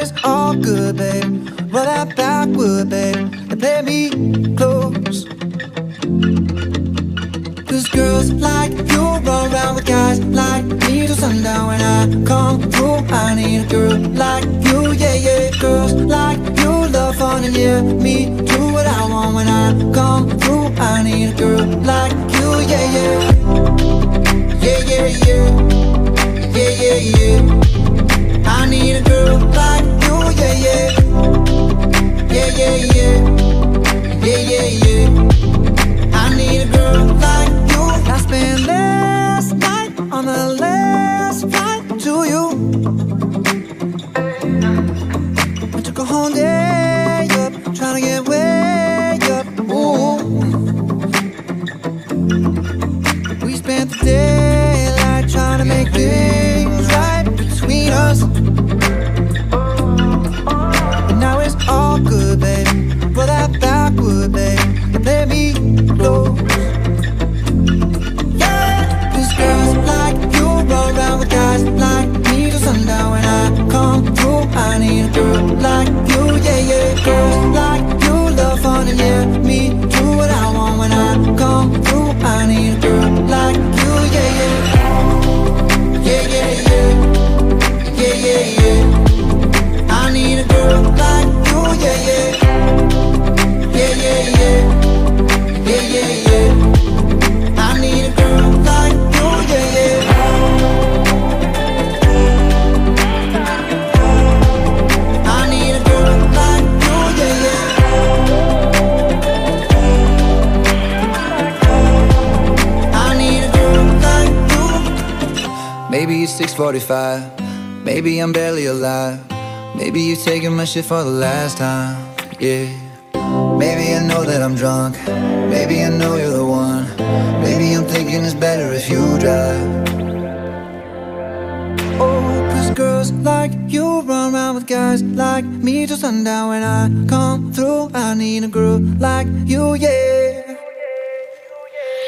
It's all good, babe. Roll that Backwood, babe, and play me close. Cause girls like you run around with guys like me till sundown when I come through. I need a girl like you, yeah, yeah. Girls like you love fun and yeah, me do what I want when I come through. I need a girl like whole day 6:45. Maybe I'm barely alive. Maybe you're taking my shit for the last time. Yeah. Maybe I know that I'm drunk. Maybe I know you're the one. Maybe I'm thinking it's better if you drive. Oh, girls like you run around with guys like me till sundown when I come through. I need a girl like you, yeah.